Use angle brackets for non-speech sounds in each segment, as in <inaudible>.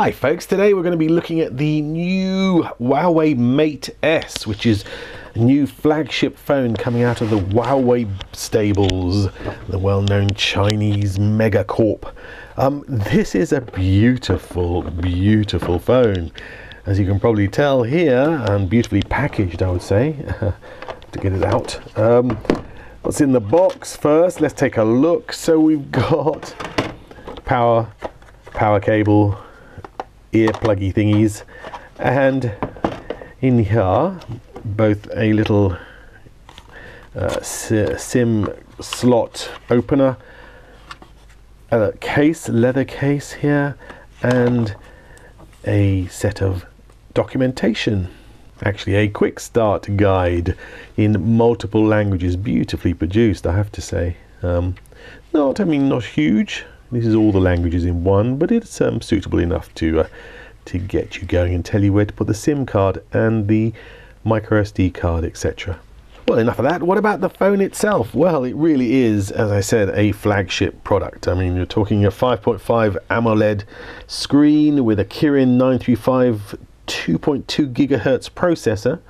Hi folks, today we're going to be looking at the new Huawei Mate S, which is a new flagship phone coming out of the Huawei stables, the well-known Chinese megacorp. Um, this is a beautiful, beautiful phone. As you can probably tell here, and beautifully packaged I would say, <laughs> to get it out. Um, what's in the box first? Let's take a look. So we've got power, power cable, ear pluggy thingies. And in here both a little uh, sim slot opener a case leather case here and a set of documentation. Actually a quick start guide in multiple languages beautifully produced I have to say. Um, not I mean not huge this is all the languages in one, but it's um, suitable enough to uh, to get you going and tell you where to put the SIM card and the micro SD card, etc. Well, enough of that. What about the phone itself? Well, it really is, as I said, a flagship product. I mean, you're talking a 5.5 AMOLED screen with a Kirin 935 2.2 gigahertz processor.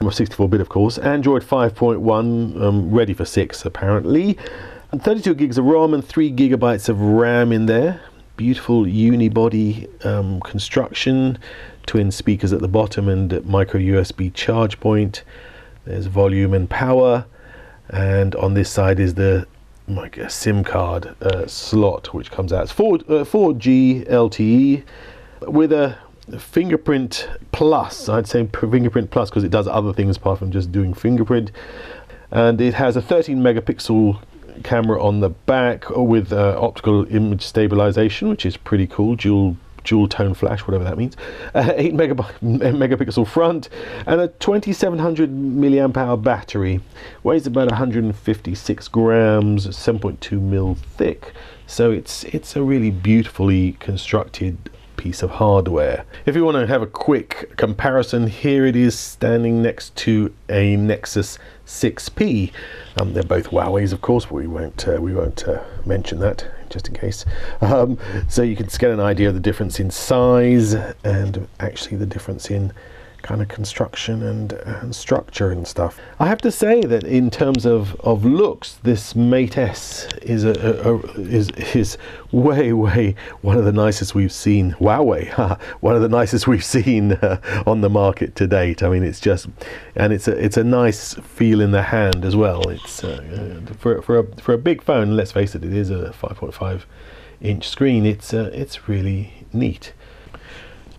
64-bit, of course. Android 5.1, um, ready for 6, apparently. And 32 gigs of ROM and 3 gigabytes of RAM in there. Beautiful unibody um, construction, twin speakers at the bottom and micro USB charge point. There's volume and power. And on this side is the like a SIM card uh, slot, which comes out. It's 4, uh, 4G LTE with a fingerprint plus. I'd say fingerprint plus because it does other things apart from just doing fingerprint. And it has a 13 megapixel camera on the back with uh, optical image stabilization, which is pretty cool. Dual dual tone flash, whatever that means. Uh, <laughs> 8 <laughs> megapixel front and a 2700 milliamp hour battery. Weighs about 156 grams, 7.2 mil thick. So it's it's a really beautifully constructed piece of hardware. If you want to have a quick comparison, here it is standing next to a Nexus 6P. Um, they're both Huawei's, of course, but we won't uh, we won't uh, mention that just in case. Um, so you can get an idea of the difference in size and actually the difference in kind of construction and, and structure and stuff. I have to say that in terms of, of looks, this Mate S is a, a, a is is way way one of the nicest we've seen. Huawei, <laughs> one of the nicest we've seen uh, on the market to date. I mean, it's just and it's a it's a nice feel in the hand as well. It's uh, for for a for a big phone. Let's face it, it is a 5.5 inch screen. It's uh, it's really neat.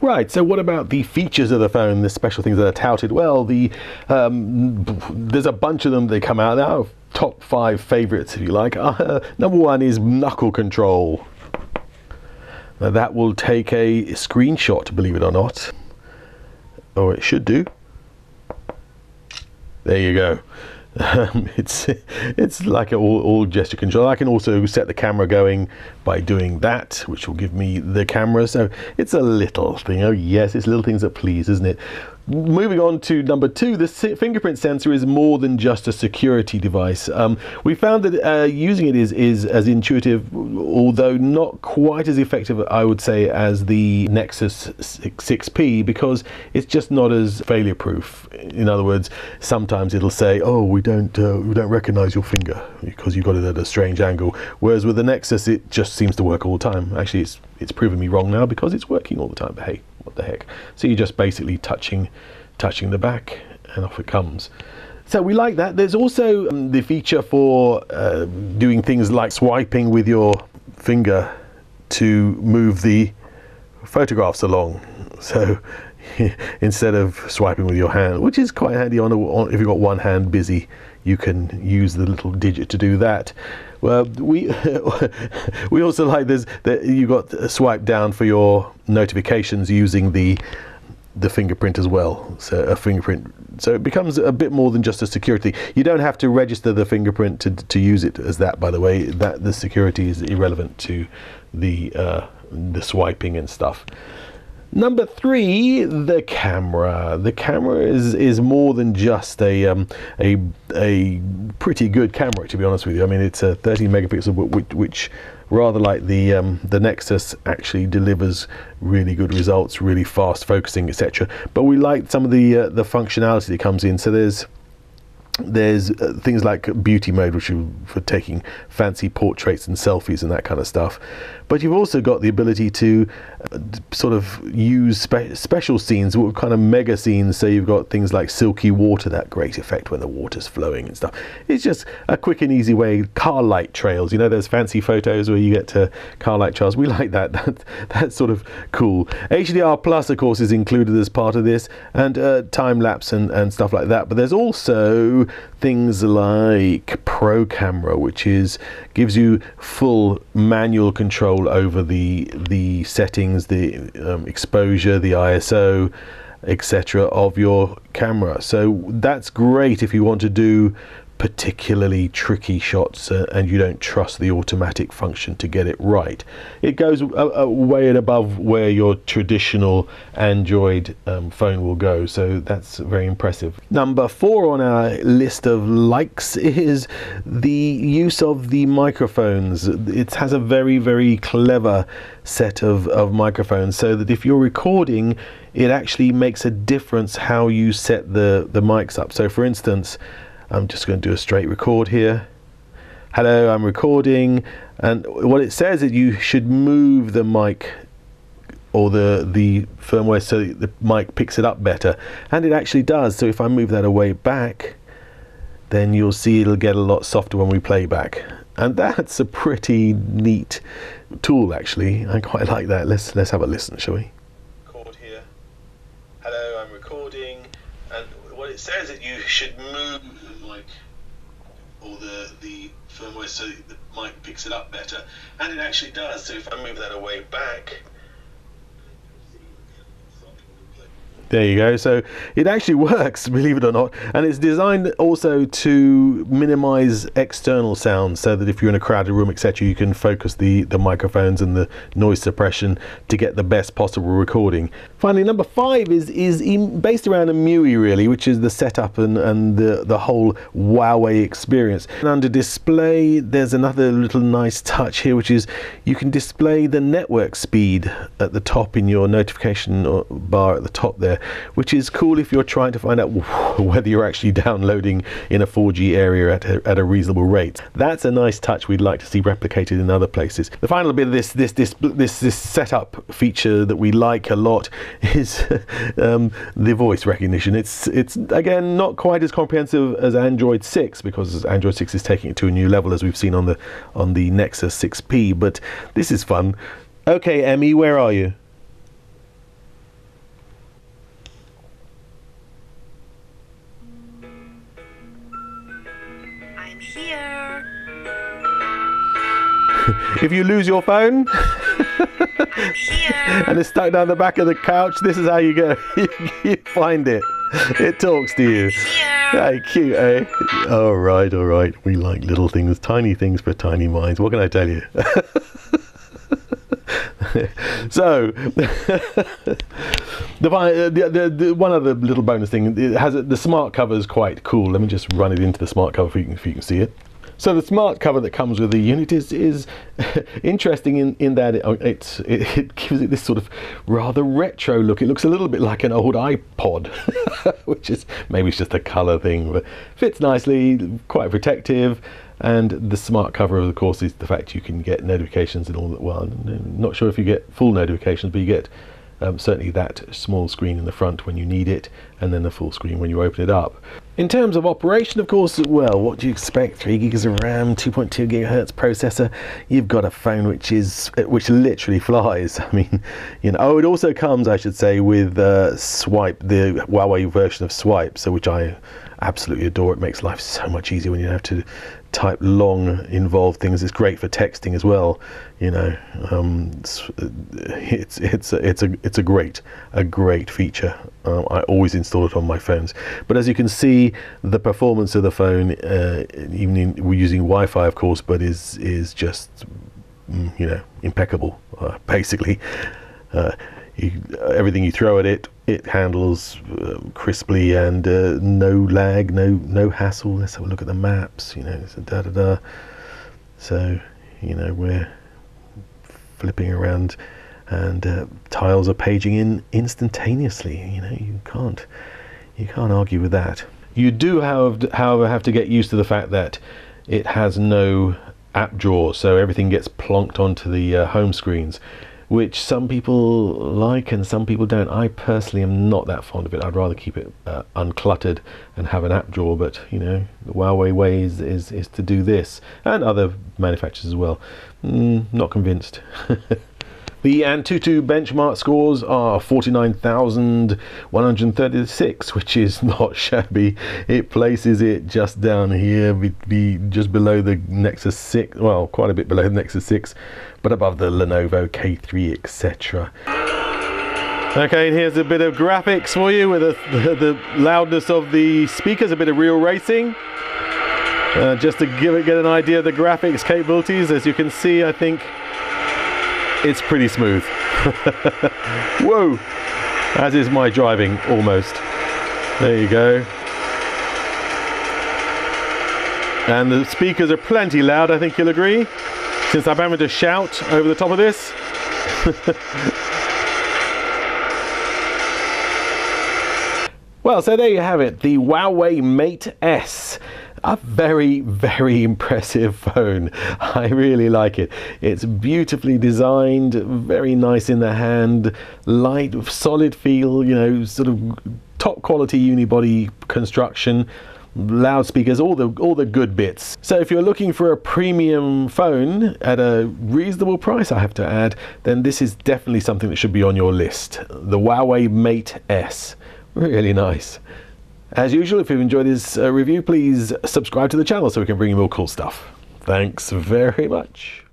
Right, so what about the features of the phone, the special things that are touted? Well, the um, there's a bunch of them they come out now. Top five favorites, if you like. Uh, <laughs> number one is knuckle control. Now that will take a screenshot, believe it or not. Or it should do. There you go. Um, <laughs> it's it's like all, all gesture control. I can also set the camera going by doing that, which will give me the camera. So it's a little thing. Oh yes, it's little things that please, isn't it? Moving on to number two, the fingerprint sensor is more than just a security device. Um, we found that uh, using it is, is as intuitive, although not quite as effective, I would say, as the Nexus 6P because it's just not as failure proof. In other words, sometimes it'll say, "Oh, we don't uh, we don't recognize your finger because you've got it at a strange angle," whereas with the Nexus, it just seems to work all the time. Actually, it's it's proven me wrong now because it's working all the time. But hey, what the heck? So you're just basically touching, touching the back, and off it comes. So we like that. There's also um, the feature for uh, doing things like swiping with your finger to move the photographs along. So <laughs> instead of swiping with your hand, which is quite handy on, a, on if you've got one hand busy, you can use the little digit to do that. Well, we <laughs> we also like this that you got swipe down for your notifications using the the fingerprint as well. So a fingerprint. So it becomes a bit more than just a security. You don't have to register the fingerprint to to use it as that. By the way, that the security is irrelevant to the uh, the swiping and stuff. Number three, the camera. The camera is, is more than just a, um, a a pretty good camera, to be honest with you. I mean, it's a 13 megapixel, which, which rather like the um, the Nexus actually delivers really good results, really fast focusing, etc. But we like some of the uh, the functionality that comes in. So there's there's uh, things like beauty mode, which is for taking fancy portraits and selfies and that kind of stuff. But you've also got the ability to uh, sort of use spe- special scenes, what kind of mega scenes. So you've got things like silky water, that great effect when the water's flowing and stuff. It's just a quick and easy way. Car light trails, you know, those fancy photos where you get to car light trails. We <laughs> like that. that that's sort of cool. HDR Plus, of course, is included as part of this, and uh, time lapse and, and stuff like that. But there's also things like Pro Camera, which is gives you full manual control over the the settings, the um, exposure, the ISO, etc. of your camera. So that's great if you want to do particularly tricky shots uh, and you don't trust the automatic function to get it right. It goes a, a way and above where your traditional Android um, phone will go, so that's very impressive. Number four on our list of likes <laughs> is the use of the microphones. It has a very, very clever set of, of microphones so that if you're recording, it actually makes a difference how you set the, the mics up. So for instance, I'm just going to do a straight record here. Hello, I'm recording. And what it says is you should move the mic or the, the firmware so the mic picks it up better. And it actually does. So if I move that away back, then you'll see it'll get a lot softer when we play back. And <laughs> that's a pretty neat tool actually. I quite like that. Let's let's have a listen, shall we? Record here. Hello, I'm recording. And what it says is you should move like or the, the firmware so the mic picks it up better. And it actually does. So if I move that away back, There you go. So it actually <laughs> works, believe it or not. And it's designed also to minimize external sounds so that if you're in a crowded room, etc., you can focus the, the microphones and the noise suppression to get the best possible recording. Finally, number five is, is based around a EMUI, really, which is the setup and, and the, the whole Huawei experience. And under display, there's another little nice touch here, which is you can display the network speed at the top in your notification uh, bar at the top there which is cool if you're trying to find out <laughs> whether you're actually downloading in a 4G area at a, at a reasonable rate. That's a nice touch we'd like to see replicated in other places. The final bit of this this this this, this setup feature that we like a lot <laughs> is um, the voice recognition. It's it's again not quite as comprehensive as Android 6 because Android 6 is taking it to a new level as we've seen on the on the Nexus 6P. But this is fun. Okay, Emmy, where are you? <laughs> if you lose your phone <laughs> and it's stuck down the back of the couch, this is how you go. <laughs> you find it. It talks to you. Hey, cute, eh? All right, all right. We like little things, tiny things for tiny minds. What can I tell you? so the, the, the, the, one other little bonus thing it has the smart cover is quite cool let me just run it into the smart cover if you can, if you can see it so the smart cover that comes with the unit is is <laughs> interesting in, in that it, uh, it, it gives it this sort of rather retro look. It looks a little bit like an old iPod, <laughs> which is maybe it's just a colour thing, but fits nicely, quite protective. And the smart cover, of the course, is the fact you can get notifications and all that. Well, not sure if you get full notifications, but you get um, certainly that small screen in the front when you need it and then the full screen when you open it up. In terms of operation, of course, well, what do you expect? 3 gigs of RAM, 2.2 gigahertz processor. You've got a phone which is which literally flies. <laughs> I mean, you know. Oh, it also comes, I should say, with uh, Swype, the Huawei version of Swipe, so which I absolutely adore. It makes life so much easier when you have to type long involved things. It's great for texting as well you know. Um, it's, it's it's a, it's a it's a great a great feature. Um, I always install it on my phones. But as you can see the performance of the phone uh, even in, we're using Wi-Fi of course but is is just mm, you know impeccable uh, <laughs> basically. Uh, you, everything you throw at it, it handles um, crisply and uh, no lag, no no hassle. Let's have a look at the maps. You know, so da da da. So you know we're flipping around, and uh, tiles are paging in instantaneously. You know, you can't you can't argue with that. You do, have, however, have to get used to the fact that it has no app drawer, so everything gets plonked onto the uh, home screens, which some people like and some people don't. I personally am not that fond of it. I'd rather keep it uh, uncluttered and have an app drawer, but you know, the Huawei way is, is, is to do this, and other manufacturers as well. Mm, not convinced. <laughs> The Antutu benchmark scores are 49,136, which is <laughs> not shabby. It places it just down here, be, be just below the Nexus 6, well, quite a bit below the Nexus 6, but above the Lenovo K3, etc. Okay, here's a bit of graphics for you with a, <laughs> the, the, loudness of the speakers, a bit of real racing. Uh, just to give it, get an idea of the graphics capabilities, as you can see, I think it's pretty smooth. <laughs> Whoa! As is my driving, almost. There you go. And the speakers are plenty loud, I think you'll agree, since I'm having to shout over the top of this. <laughs> well, so there you have it, the Huawei Mate S a very, very impressive phone. <laughs> I really like it. It's beautifully designed, very nice in the hand, light, solid feel, you know, sort of top quality unibody construction loudspeakers, all the all the good bits. So if you're looking for a premium phone at a reasonable price, I have to add, then this is definitely something that should be on your list. The Huawei Mate S. Really nice. As usual, if you've enjoyed this uh, review, please subscribe to the channel so we can bring you more cool stuff. Thanks very much.